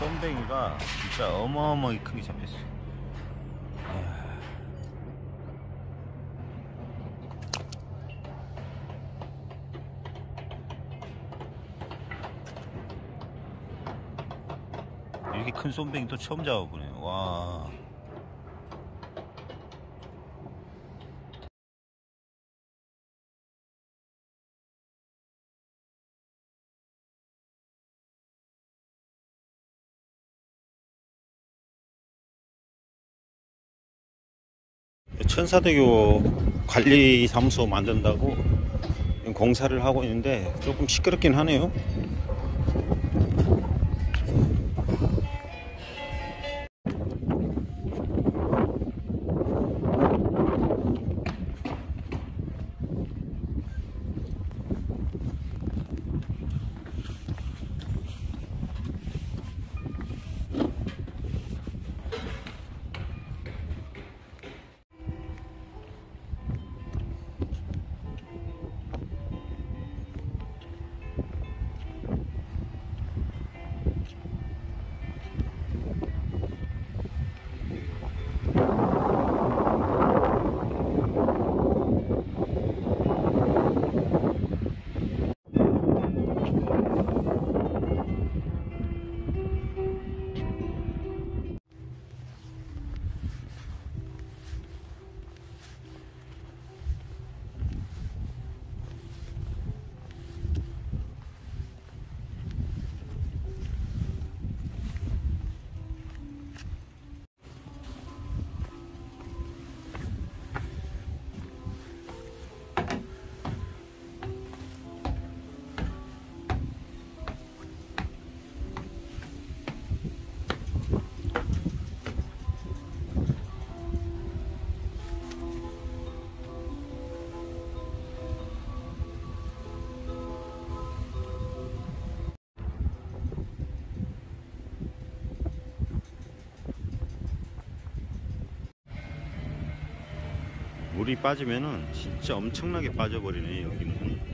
쏨뱅이가 진짜 어마어마하게 크게 잡혔어. 이렇게 큰 쏨뱅이 또 처음 잡아보네. 와. 천사대교 관리사무소 만든다고 공사를 하고 있는데 조금 시끄럽긴 하네요. 물이 빠지면은 진짜 엄청나게 빠져버리네 여기는.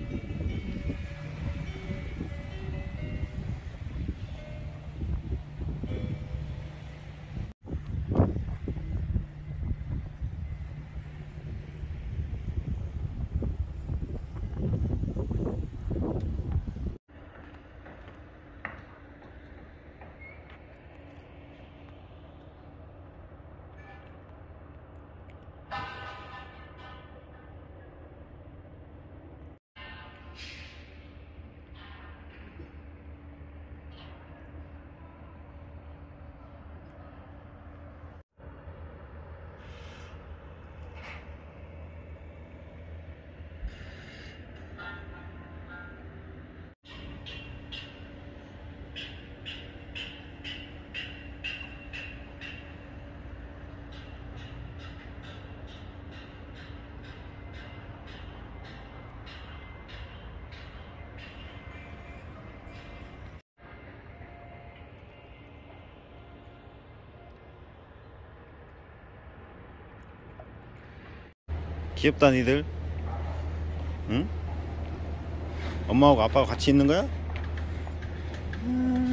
귀엽다 니들 응? 엄마하고 아빠하고 같이 있는 거야? 음.